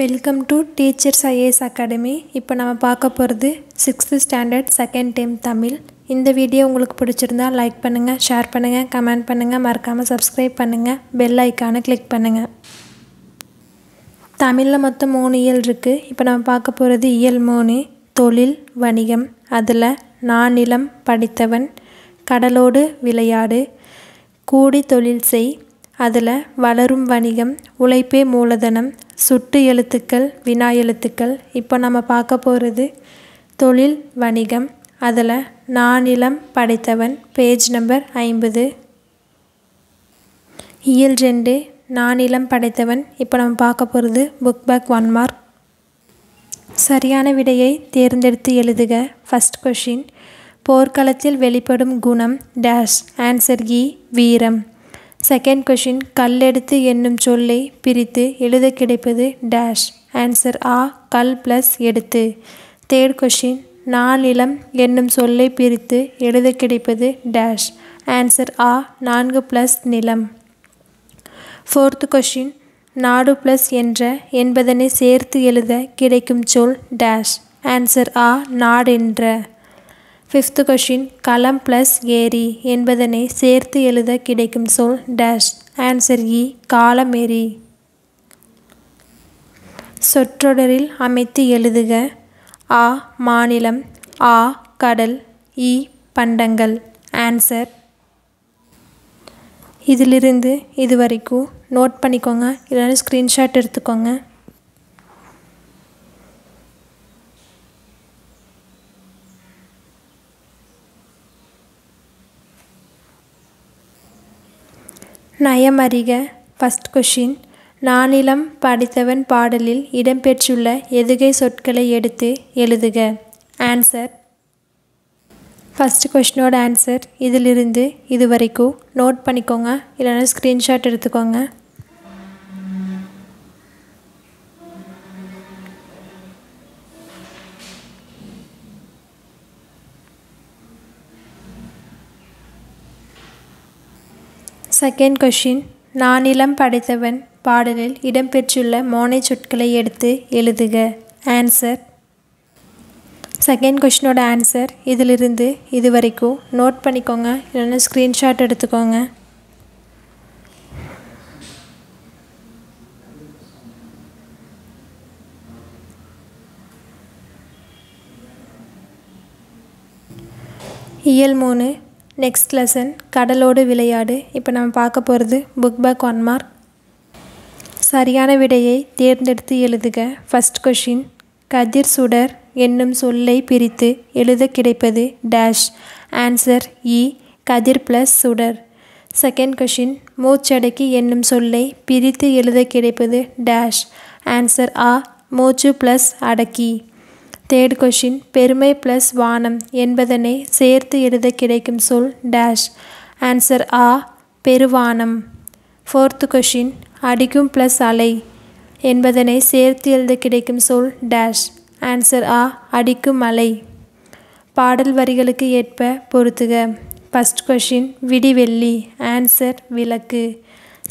Welcome to teachers IAS academy இப்போ நம்ம பார்க்க போகிறது sixth standard second time Tamil. இந்த வீடியோ உங்களுக்கு பிடிச்சிருந்தா லைக் பண்ணுங்கள் ஷேர் பண்ணுங்கள் கமெண்ட் பண்ணுங்கள் மறக்காமல் சப்ஸ்கிரைப் பண்ணுங்கள் பெல் ஐக்கானை கிளிக் பண்ணுங்கள் தமிழில் மொத்தம் மூணு இயல் இருக்குது இப்போ நம்ம பார்க்க போகிறது இயல் மூணு தொழில் வணிகம். அதில் நானிலம் படித்தவன் கடலோடு விளையாடு கூடி தொழில் செய் அதில் வளரும் வணிகம் உழைப்பே மூலதனம் சுட்டு எழுத்துக்கள் வினா எழுத்துக்கள். இப்போ நம்ம பார்க்க போகிறது தொழில் வணிகம். அதில் நானிலம் படைத்தவன் பேஜ் நம்பர் ஐம்பது. இயல் ரெண்டு நானிலம் படைத்தவன். இப்போ நம்ம பார்க்க போகிறது புக் பேக் ஒன் மார்க் சரியான விடையை தேர்ந்தெடுத்து எழுதுக. ஃபஸ்ட் கொஷின் போர்க்களத்தில் வெளிப்படும் குணம் டேஷ் ஆன்சர் இ வீரம். செகண்ட் கொஷின் கல்லெடுத்து என்னும் சொல்லை பிரித்து எழுத கிடைப்பது டேஷ் ஆன்சர் ஆ கல் ப்ளஸ் எடுத்து. தேர்ட் கொஷின் நானிலம் என்னும் சொல்லை பிரித்து எழுத கிடைப்பது டேஷ் ஆன்சர் ஆ நான்கு ப்ளஸ் நிலம். ஃபோர்த் கொஷின் நாடு ப்ளஸ் என்ற என்பதனை சேர்த்து எழுத கிடைக்கும் சொல் டேஷ் ஆன்சர் ஆ நாடென்ற ஃபிஃப்த் கொஷின் களம் ப்ளஸ் ஏரி என்பதனை சேர்த்து எழுத கிடைக்கும் சொல் டேஷ் ஆன்சர் இ காலமேரி சொற்றொடரில் அமைத்து எழுதுக. ஆ மாநிலம். ஆ கடல். இ பண்டங்கள் ஆன்சர் இதிலிருந்து இது வரைக்கும் நோட் பண்ணிக்கோங்க. இல்லைன்னா ஸ்க்ரீன்ஷாட் எடுத்துக்கோங்க. நயமறிக. ஃபஸ்ட் கொஷின் நானிலம் படித்தவன் பாடலில் இடம்பெற்றுள்ள எதுகை சொற்களை எடுத்து எழுதுக. ஆன்சர் ஃபஸ்ட் கொஷினோட ஆன்சர் இதிலிருந்து இது வரைக்கும் நோட் பண்ணிக்கோங்க. இல்லைன்னா ஸ்க்ரீன்ஷாட் எடுத்துக்கோங்க. செகண்ட் கொஷின் நானிலம் படைத்தவன் பாடலில் இடம்பெற்றுள்ள மோனை சொற்களை எடுத்து எழுதுக. ஆன்சர். செகண்ட் கொஷினோட ஆன்சர். இதிலிருந்து இது வரைக்கும் நோட் பண்ணிக்கோங்க. இல்லைன்னா ஸ்க்ரீன்ஷாட் எடுத்துக்கோங்க. இயல் மூணு நெக்ஸ்ட் லெசன் கடலோடு விளையாடு. இப்போ நம்ம பார்க்க போகிறது புக் பேக் ஒன் மார்க் சரியான விடையை தேர்ந்தெடுத்து எழுதுக. ஃபஸ்ட் கொஷின் கதிர் சுடர் என்னும் சொல்லை பிரித்து எழுத கிடைப்பது டேஷ் ஆன்சர் இ கதிர் ப்ளஸ் சுடர். செகண்ட் கொஷின் மூச்சடக்கி என்னும் சொல்லை பிரித்து எழுத கிடைப்பது டேஷ் ஆன்சர் ஆ மூச்சு ப்ளஸ் அடக்கி. தேர்ட் கொஷின் பெருமை ப்ளஸ் வானம் என்பதனை சேர்த்து எழுத கிடைக்கும் சொல் டேஷ் ஆன்சர் ஆ பெருவானம். ஃபோர்த்து கொஷின் அடிக்கும் ப்ளஸ் அலை என்பதனை சேர்த்து எழுத கிடைக்கும் சொல் டேஷ் ஆன்சர் ஆ அடிக்கும் அலை. பாடல் வரிகளுக்கு ஏற்ப பொருத்துக. ஃபஸ்ட் கொஷின் விடிவெள்ளி. ஆன்சர் விளக்கு.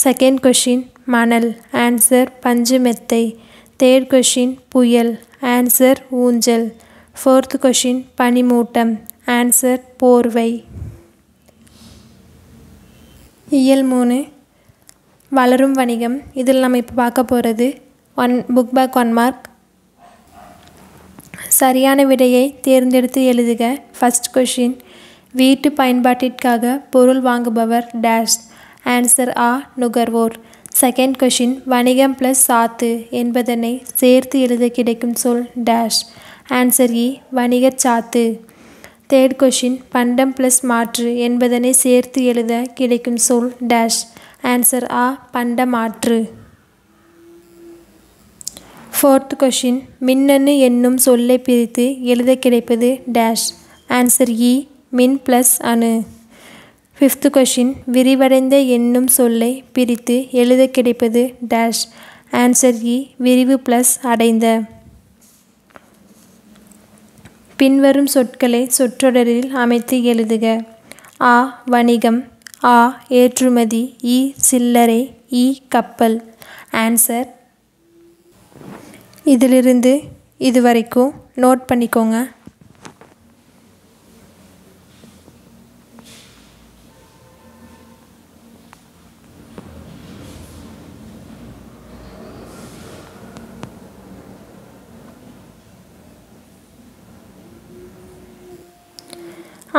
செகண்ட் கொஷின் மணல். ஆன்சர் பஞ்சு மெத்தை. தேர்ட் கொஷின் புயல். ஆன்சர் ஊஞ்சல். ஃபோர்த் கொஷின் பனிமூட்டம். ஆன்சர் போர்வை. இயல் மூணு வளரும் வணிகம். இதில் நம்ம இப்போ பார்க்க போகிறது one book back one mark சரியான விடையை தேர்ந்தெடுத்து எழுதுக. ஃபஸ்ட் கொஷின் வீட்டு பயன்பாட்டிற்காக பொருள் வாங்குபவர் டேஷ் ஆன்சர் ஆ நுகர்வோர். செகண்ட் கொஷின் வணிகம் ப்ளஸ் சாத்து என்பதனை சேர்த்து எழுத கிடைக்கும் சொல் டேஷ் ஆன்சர் இ வணிகச் சாத்து. தேர்ட் கொஷின் பண்டம் ப்ளஸ் மாற்று என்பதனை சேர்த்து எழுத கிடைக்கும் சொல் டேஷ் ஆன்சர் ஆ பண்ட மாற்று ஃபோர்த் கொஷின் மின்னணு என்னும் சொல்லை பிரித்து எழுத கிடைப்பது டேஷ் ஆன்சர் இ மின் ப்ளஸ் அணு. ஃபிஃப்த் கொஷின் விரிவடைந்த என்னும் சொல்லை பிரித்து எழுத கிடைப்பது டேஷ் ஆன்சர் இ விரிவு ப்ளஸ் அடைந்த. பின்வரும் சொற்களை சொற்றொடரில் அமைத்து எழுதுக. ஆ வணிகம். ஆ ஏற்றுமதி. இ சில்லறை. இ கப்பல். ஆன்சர் இதிலிருந்து இதுவரைக்கும் நோட் பண்ணிக்கோங்க.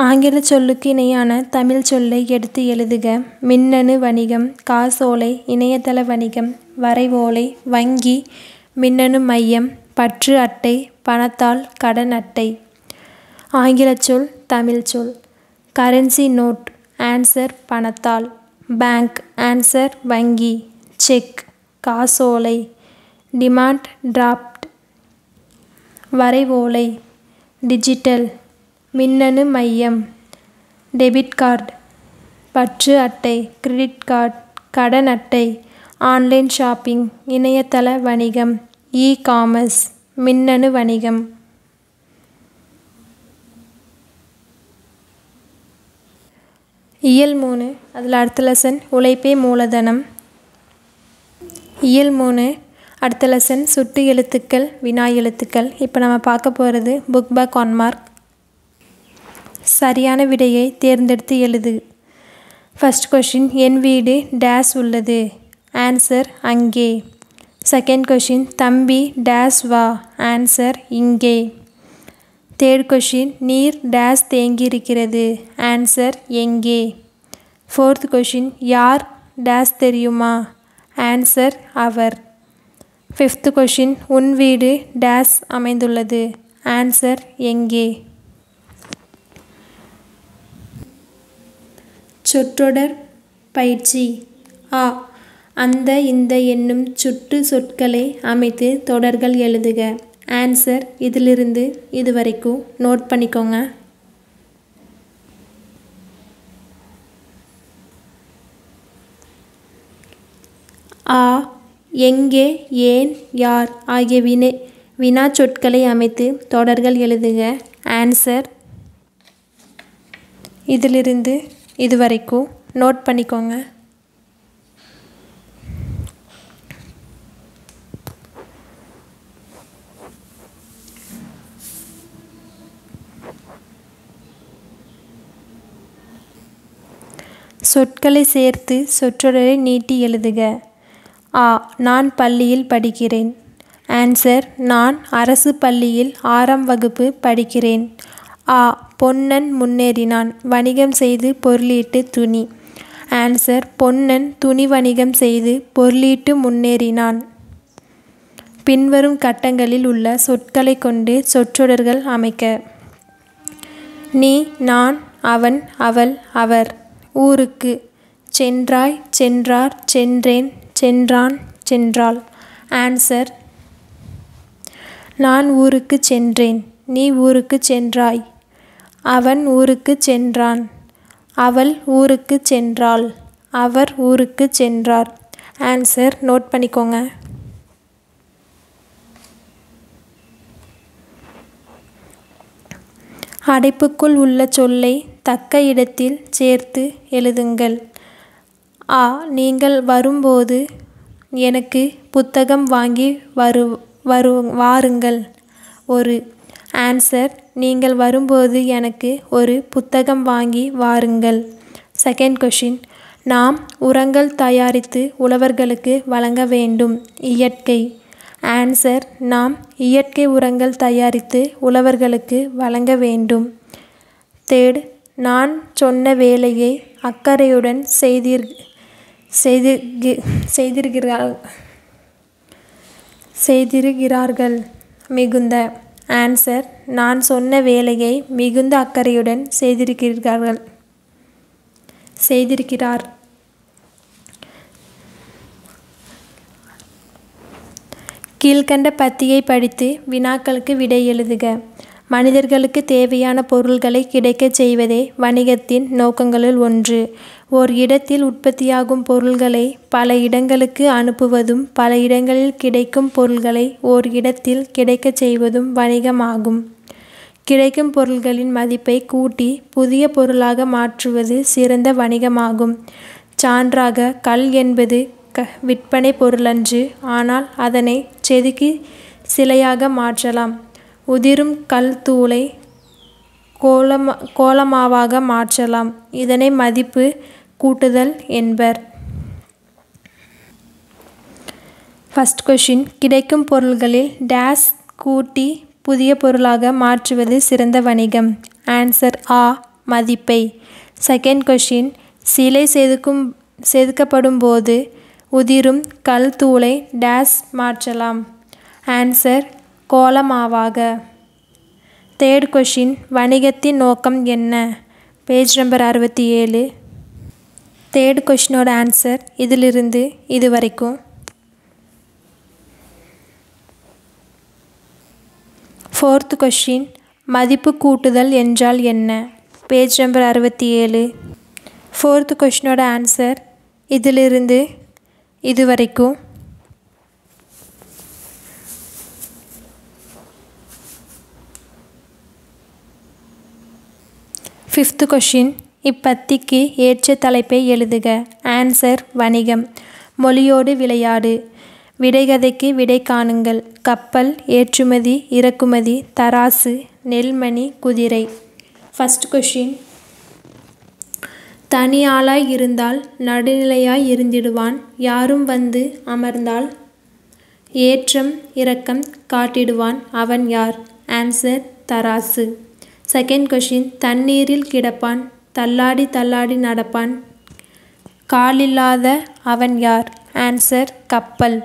ஆங்கில சொல்லுக்கு இணையான தமிழ் சொல்லை எடுத்து எழுதுக. மின்னணு வணிகம் காசோலை இணையதள வணிகம் வரைவோலை வங்கி மின்னணு மையம் பற்று அட்டை பணத்தாள் கடன் அட்டை. ஆங்கில சொல் தமிழ் சொல். கரன்சி நோட் ஆன்சர் பணத்தாள் பேங்க் ஆன்சர் வங்கி. செக் காசோலை. Demand draft. வரைவோலை. டிஜிட்டல். மின்னணு மையம். Debit card. பற்று அட்டை கிரெடிட் கார்டு கடன் அட்டை ஆன்லைன் ஷாப்பிங் இணையதள வணிகம் இ காமர்ஸ் மின்னணு வணிகம். இயல் மூணு. அதில் அடுத்த லெசன் உழைப்பே மூலதனம். இயல் மூணு. அடுத்த லெசன் சுட்டு எழுத்துக்கள் வினா எழுத்துக்கள். இப்போ நம்ம பார்க்க போகிறது புக் பேக் ஒன் மார்க் சரியான விடையை தேர்ந்தெடுத்து எழுது. ஃபஸ்ட் கொஷின் என் வீடு டேஸ் உள்ளது. ஆன்சர் அங்கே. செகண்ட் கொஷின் தம்பி டேஸ் வா? ஆன்சர் இங்கே. தேர்ட் கொஷின் நீர் டேஸ் தேங்கியிருக்கிறது. ஆன்சர் எங்கே. ஃபோர்த் கொஷின் யார் டேஸ் தெரியுமா? ஆன்சர் அவர். ஃபிஃப்த் கொஷின் உன் வீடு டேஸ் அமைந்துள்ளது. ஆன்சர் எங்கே. சொற்றொடர் பயிற்சி. ஆ. அந்த இந்த என்னும் சுட்டு சொற்களை அமைத்து தொடர்கள் எழுதுக. ஆன்சர் இதிலிருந்து இது வரைக்கும் நோட் பண்ணிக்கோங்க. ஆ. எங்கே ஏன் யார் ஆகிய வினை வினா சொற்களை அமைத்து தொடர்கள் எழுதுக. ஆன்சர் இதிலிருந்து இது வரைக்கும் நோட் பண்ணிக்கோங்க. சொற்களை சேர்த்து சொற்றொடரை நீட்டி எழுதுக. ஆ நான் பள்ளியில் படிக்கிறேன். ஆன்சர் நான் அரசு பள்ளியில் ஆறாம் வகுப்பு படிக்கிறேன். ஆ பொன்னன் முன்னேறினான். வணிகம் செய்து பொருளீட்டு துணி. ஆன்சர் பொன்னன் துணி வணிகம் செய்து பொருளீட்டு முன்னேறினான். பின்வரும் கட்டங்களில் உள்ள சொற்களை கொண்டு சொற்றொடர்கள் அமைக்க. நீ நான் அவன் அவள் அவர். ஊருக்கு. சென்றாய் சென்றார் சென்றேன் சென்றான் சென்றாள். ஆன்சர் நான் ஊருக்கு சென்றேன். நீ ஊருக்கு சென்றாய். அவன் ஊருக்கு சென்றான். அவள் ஊருக்கு சென்றாள். அவர் ஊருக்கு சென்றார். ஆன்சர் நோட் பண்ணிக்கோங்க. அடைப்புக்குள் உள்ள சொல்லை தக்க இடத்தில் சேர்த்து எழுதுங்கள். ஆ நீங்கள் வரும்போது எனக்கு புத்தகம் வாங்கி வரு வரு வாருங்கள். ஒரு ஆன்சர் நீங்கள் வரும்போது எனக்கு ஒரு புத்தகம் வாங்கி வாருங்கள். செகண்ட் கொஷின் நாம் உரங்கள் தயாரித்து உழவர்களுக்கு வழங்க வேண்டும். இயற்கை. ஆன்சர் நாம் இயற்கை உரங்கள் தயாரித்து உழவர்களுக்கு வழங்க வேண்டும். தேர்ட் நான் சொன்ன வேலையை அக்கறையுடன் செய்தீர் செய்தி செய்திருக்கிறார் செய்திருக்கிறார்கள். மிகுந்த ஆன்சர் நான் சொன்ன வேலையை மிகுந்த அக்கறையுடன் செய்திருக்கிறார்கள். செய்திருக்கிறார். கீழ்கண்ட பத்தியை படித்து வினாக்களுக்கு விடை எழுதுக. மனிதர்களுக்கு தேவையான பொருள்களை கிடைக்கச் செய்வதே வணிகத்தின் நோக்கங்களுள் ஒன்று. ஓர் இடத்தில் உற்பத்தியாகும் பொருள்களை பல இடங்களுக்கு அனுப்புவதும் பல இடங்களில் கிடைக்கும் பொருள்களை ஓர் இடத்தில் கிடைக்கச் செய்வதும் வணிகமாகும். கிடைக்கும் பொருள்களின் மதிப்பை கூட்டி புதிய பொருளாக மாற்றுவது சிறந்த வணிகமாகும். சான்றாக கல் என்பது க விற்பனை பொருளன்று ஆனால் அதனை செதுக்கி சிலையாக மாற்றலாம். உதிரும் கல் தூளை கோலமா கோலமாவாக மாற்றலாம். இதனை மதிப்பு கூட்டுதல் என்பர். ஃபஸ்ட் கொஷின் கிடைக்கும் பொருள்களில் டேஸ் கூட்டி புதிய பொருளாக மாற்றுவது சிறந்த வணிகம். ஆன்சர் ஆ மதிப்பை. செகண்ட் கொஷின் சிலை செதுக்கும் செதுக்கப்படும் போது உதிரும் கல் தூளை டேஸ் மாற்றலாம். ஆன்சர் கோலமாவாக. தேர்ட் கொஷின் வணிகத்தின் நோக்கம் என்ன? பேஜ் நம்பர் அறுபத்தி ஏழு. தேர்ட் கொஷினோட ஆன்சர் இதிலிருந்து இது வரைக்கும் ஃபோர்த் கொஷின் மதிப்பு கூட்டுதல் என்றால் என்ன? பேஜ் நம்பர் அறுபத்தி ஏழு. ஃபோர்த் கொஷினோட ஆன்சர் இதிலிருந்து இது வரைக்கும் ஃபிஃப்த் கொஷின் இப்பத்திக்கு ஏற்ற தலைப்பை எழுதுக. ஆன்சர் வணிகம். மொழியோடு விளையாடு. விடைகதைக்கு விடை காணுங்கள். கப்பல் ஏற்றுமதி இறக்குமதி தராசு நெல்மணி குதிரை. ஃபஸ்ட் கொஷின் தனியாளாய் இருந்தால் நடுநிலையாய் இருந்திடுவான். யாரும் வந்து அமர்ந்தால் ஏற்றம் இரக்கம் காட்டிடுவான். அவன் யார்? ஆன்சர் தராசு. செகண்ட் கொஷின் தண்ணீரில் கிடப்பான் தள்ளாடி தள்ளாடி நடப்பான். காலில்லாத அவன் யார்? ஆன்சர் கப்பல்.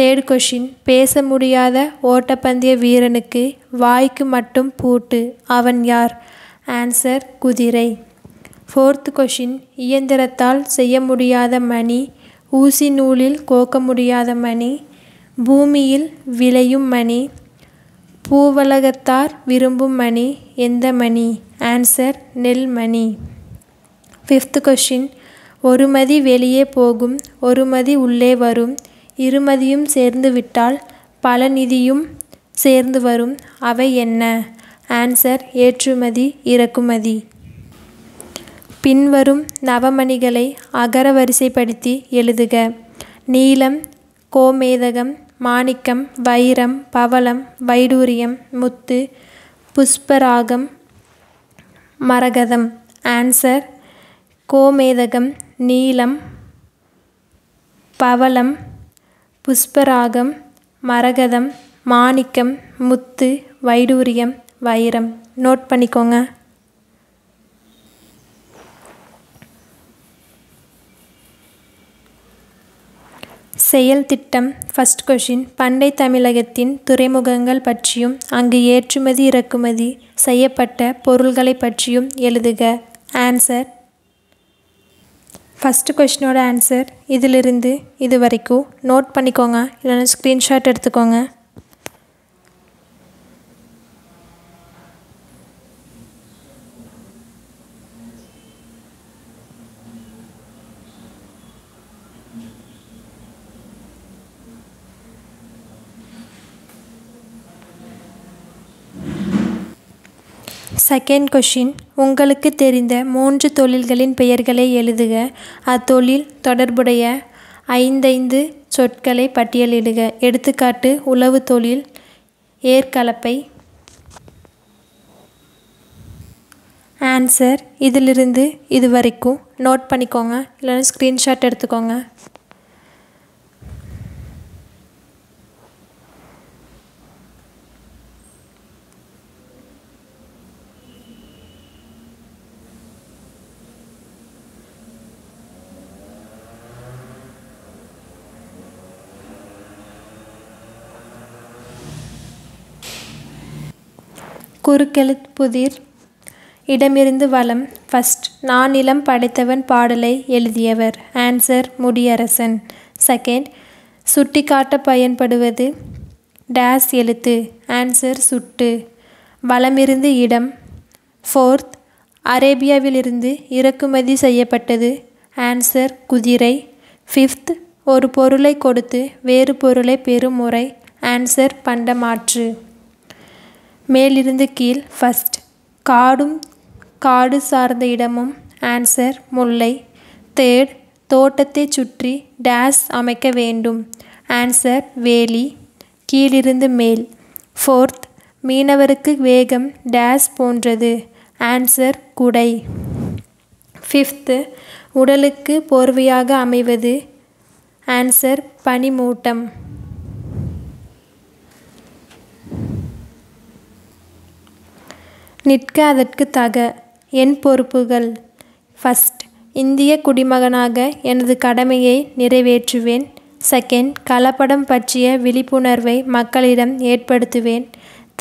தேர்ட் கொஷின் பேச முடியாத ஓட்டப்பந்தய வீரனுக்கு வாய்க்கு மட்டும் பூட்டு அவன் யார்? ஆன்சர் குதிரை. ஃபோர்த் கொஷின் இயந்திரத்தால் செய்ய முடியாத மணி ஊசி நூலில் கோக்க முடியாத மணி பூமியில் விளையும் மணி பூவலகத்தார் விரும்பும் மணி எந்த மணி? ஆன்சர் நெல் மணி. ஃபிஃப்த் கொஷின் ஒரு மதி வெளியே போகும் ஒரு மதி உள்ளே வரும். இருமதியும் சேர்ந்து விட்டால் பல நிதியும் சேர்ந்து வரும். அவை என்ன? ஆன்சர் ஏற்றுமதி இறக்குமதி. பின்வரும் நவமணிகளை அகர வரிசைப்படுத்தி எழுதுக. நீலம் கோமேதகம் மாணிக்கம் வைரம் பவளம் வைடூரியம் முத்து புஷ்பராகம் மரகதம் ஆன்சர் கோமேதகம் நீலம் பவளம் புஷ்பராகம் மரகதம் மாணிக்கம் முத்து வைடூரியம் வைரம். நோட் பண்ணிக்கோங்க. செயல் திட்டம் ஃபஸ்ட் கொஷின் பண்டை தமிழகத்தின் துறைமுகங்கள் பற்றியும் அங்கு ஏற்றுமதி இறக்குமதி செய்யப்பட்ட பொருள்களை பற்றியும் எழுதுக. ஆன்சர் ஃபஸ்ட்டு கொஷினோட ஆன்சர் இதிலிருந்து இது வரைக்கும் நோட் பண்ணிக்கோங்க. இல்லைன்னா ஸ்க்ரீன்ஷாட் எடுத்துக்கோங்க. செகண்ட் கொஷின் உங்களுக்கு தெரிந்த மூன்று தொழில்களின் பெயர்களை எழுதுக. அத்தொழில் தொடர்புடைய ஐந்தைந்து சொற்களை பட்டியலிடுக. எடுத்துக்காட்டு உளவு தொழில் ஏற்கலப்பை. ஆன்சர் இதிலிருந்து இது வரைக்கும் நோட் பண்ணிக்கோங்க. இல்லைன்னா ஸ்க்ரீன்ஷாட் எடுத்துக்கோங்க. குறுக்கெழுத் புதிர். இடமிருந்து வளம் ஃபஸ்ட் நான் இளம் படைத்தவன் பாடலை எழுதியவர். ஆன்சர் முடியரசன். செகண்ட் சுட்டிக்காட்ட பயன்படுவது. டேஸ் எழுத்து. ஆன்சர் சுட்டு. வளமிருந்து இடம். ஃபோர்த் அரேபியாவிலிருந்து இறக்குமதி செய்யப்பட்டது. ஆன்சர் குதிரை. ஃபிஃப்த் ஒரு பொருளை கொடுத்து வேறு பொருளை பெறும் முறை. ஆன்சர் பண்டமாற்று. மேலிருந்து கீழ் ஃபஸ்ட் காடும் காடு சார்ந்த இடமும் ஆன்சர் முல்லை. தேர்ட் தோட்டத்தை சுற்றி டேஸ் அமைக்க வேண்டும். ஆன்சர் வேலி. கீழிருந்து மேல். ஃபோர்த் மீனவருக்கு வேகம் டேஸ் போன்றது. ஆன்சர் குடை. ஃபிஃப்த்து உடலுக்கு போர்வையாக அமைவது. ஆன்சர் பனிமூட்டம். நிற்க அதற்கு தக என் பொறுப்புகள். ஃபஸ்ட் இந்திய குடிமகனாக எனது கடமையை நிறைவேற்றுவேன். செகண்ட் கலப்படம் பற்றிய விழிப்புணர்வை மக்களிடம் ஏற்படுத்துவேன்.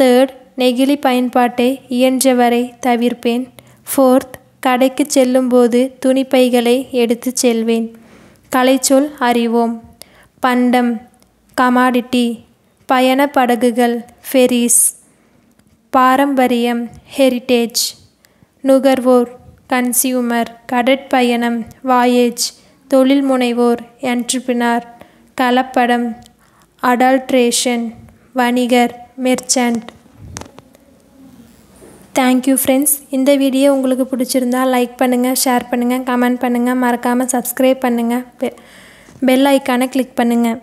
தேர்ட் நெகிழி பயன்பாட்டை இயன்றவரை தவிர்ப்பேன். ஃபோர்த் கடைக்கு செல்லும்போது துணிப்பைகளை எடுத்து செல்வேன். கலைச்சொல் அறிவோம். பண்டம் கமாடிட்டி பயண படகுகள் ஃபெரிஸ் பாரம்பரியம் ஹெரிட்டேஜ் நுகர்வோர் கன்சியூமர் கடற்பயணம் வாயேஜ் தொழில் முனைவோர் என்ட்ரிபினார் கலப்படம் அடல்ட்ரேஷன் வணிகர் மெர்ச்சன்ட் தேங்க்யூ ஃப்ரெண்ட்ஸ் இந்த வீடியோ உங்களுக்கு பிடிச்சிருந்தா லைக் பண்ணுங்கள் ஷேர் பண்ணுங்கள் கமெண்ட் பண்ணுங்கள் மறக்காமல் சப்ஸ்கிரைப் பண்ணுங்கள் பெ பெல் ஐக்கானை கிளிக் பண்ணுங்கள்